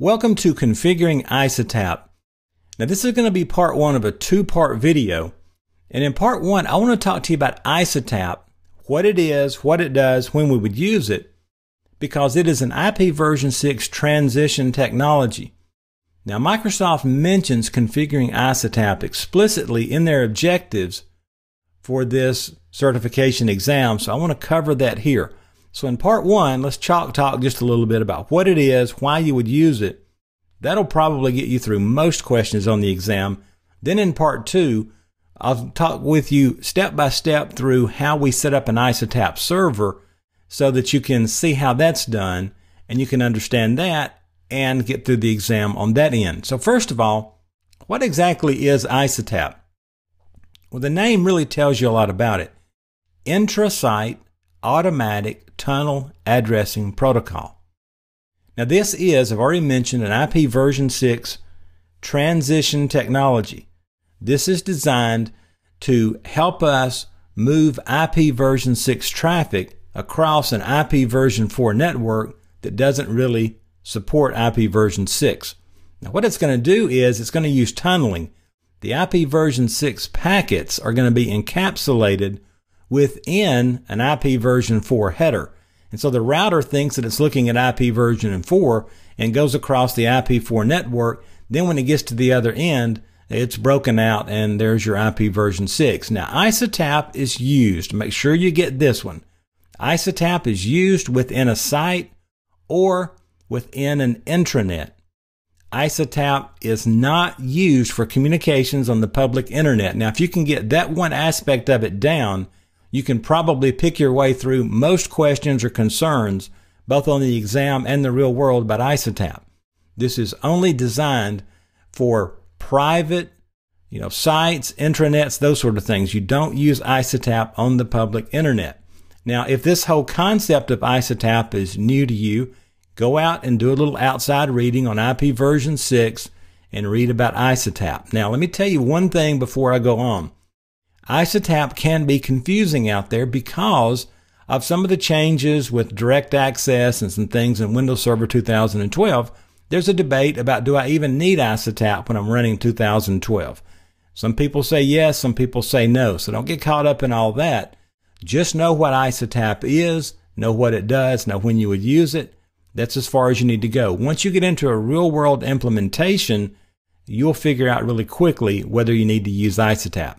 Welcome to Configuring ISATAP. Now this is going to be part one of a two-part video. And in part one, I want to talk to you about ISATAP, what it is, what it does, when we would use it, because it is an IP version 6 transition technology. Now Microsoft mentions configuring ISATAP explicitly in their objectives for this certification exam, so I want to cover that here. So in part one, let's chalk talk just a little bit about what it is, why you would use it. That'll probably get you through most questions on the exam. Then in part two, I'll talk with you step by step through how we set up an ISATAP server so that you can see how that's done and you can understand that and get through the exam on that end. So first of all, what exactly is ISATAP? Well, the name really tells you a lot about it. Intra-site automatic tunnel addressing protocol. Now, this is, I've already mentioned, an IP version 6 transition technology. This is designed to help us move IP version 6 traffic across an IP version 4 network that doesn't really support IP version 6. Now, what it's going to do is it's going to use tunneling. The IP version 6 packets are going to be encapsulated within an IP version 4 header. And so the router thinks that it's looking at IP version 4 and goes across the IP4 network. Then when it gets to the other end, it's broken out and there's your IP version 6. Now ISATAP is used. Make sure you get this one. ISATAP is used within a site or within an intranet. ISATAP is not used for communications on the public internet. Now, if you can get that one aspect of it down, you can probably pick your way through most questions or concerns, both on the exam and the real world about ISATAP. This is only designed for private, you know, sites, intranets, those sort of things. You don't use ISATAP on the public internet. Now, if this whole concept of ISATAP is new to you, go out and do a little outside reading on IP version 6 and read about ISATAP. Now, let me tell you one thing before I go on. ISATAP can be confusing out there because of some of the changes with direct access and some things in Windows Server 2012. There's a debate about do I even need ISATAP when I'm running 2012? Some people say yes, some people say no. So don't get caught up in all that. Just know what ISATAP is, know what it does, know when you would use it. That's as far as you need to go. Once you get into a real world implementation, you'll figure out really quickly whether you need to use ISATAP.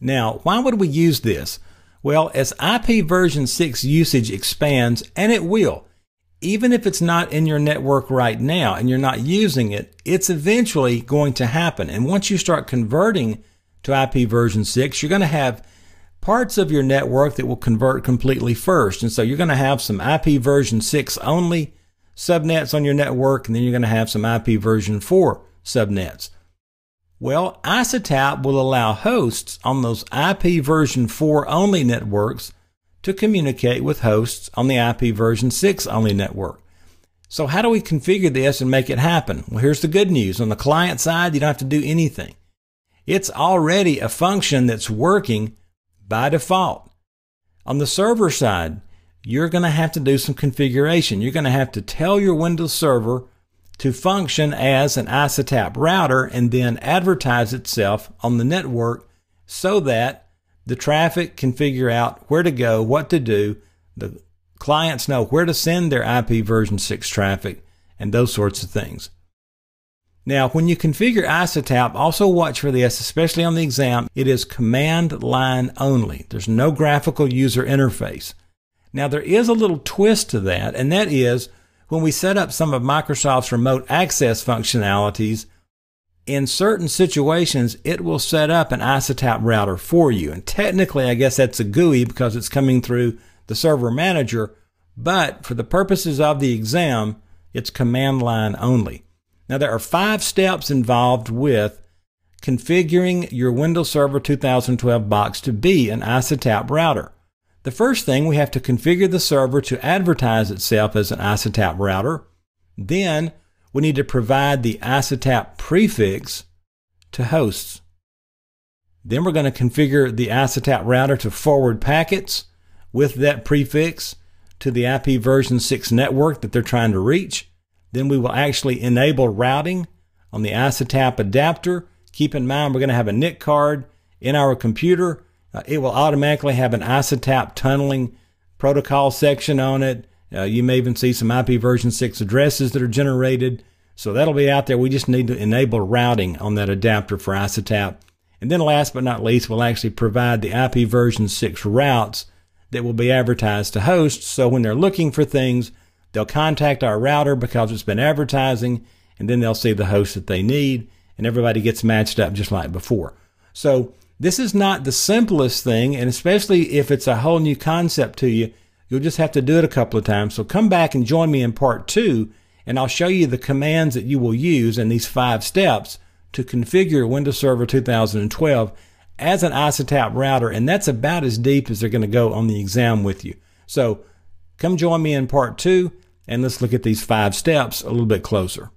Now, why would we use this? Well, as IP version 6 usage expands, and it will, even if it's not in your network right now and you're not using it, it's eventually going to happen. And once you start converting to IP version 6, you're going to have parts of your network that will convert completely first. And so you're going to have some IP version 6 only subnets on your network, and then you're going to have some IP version 4 subnets. Well, ISATAP will allow hosts on those IP version 4 only networks to communicate with hosts on the IP version 6 only network. So how do we configure this and make it happen? Well, here's the good news. On the client side, you don't have to do anything. It's already a function that's working by default. On the server side, you're going to have to do some configuration. You're going to have to tell your Windows server to function as an ISATAP router and then advertise itself on the network so that the traffic can figure out where to go, what to do. The clients know where to send their IP version 6 traffic and those sorts of things. Now, when you configure ISATAP, also watch for this, especially on the exam. It is command line only. There's no graphical user interface. Now, there is a little twist to that, and that is when we set up some of Microsoft's remote access functionalities, in certain situations, it will set up an ISATAP router for you. And technically, I guess that's a GUI because it's coming through the server manager. But for the purposes of the exam, it's command line only. Now, there are five steps involved with configuring your Windows Server 2012 box to be an ISATAP router. The first thing, we have to configure the server to advertise itself as an ISATAP router. Then we need to provide the ISATAP prefix to hosts. Then we're going to configure the ISATAP router to forward packets with that prefix to the IP version 6 network that they're trying to reach. Then we will actually enable routing on the ISATAP adapter. Keep in mind, we're going to have a NIC card in our computer. Uh, it will automatically have an ISATAP tunneling protocol section on it. Uh, you may even see some IP version 6 addresses that are generated. So that'll be out there. We just need to enable routing on that adapter for ISATAP. And then last but not least, we'll actually provide the IP version 6 routes that will be advertised to hosts. So when they're looking for things, they'll contact our router because it's been advertising, and then they'll see the host that they need, and everybody gets matched up just like before. So this is not the simplest thing, and especially if it's a whole new concept to you, you'll just have to do it a couple of times. So come back and join me in part two, and I'll show you the commands that you will use in these five steps to configure Windows Server 2012 as an ISATAP router, and that's about as deep as they're going to go on the exam with you. So come join me in part two, and let's look at these five steps a little bit closer.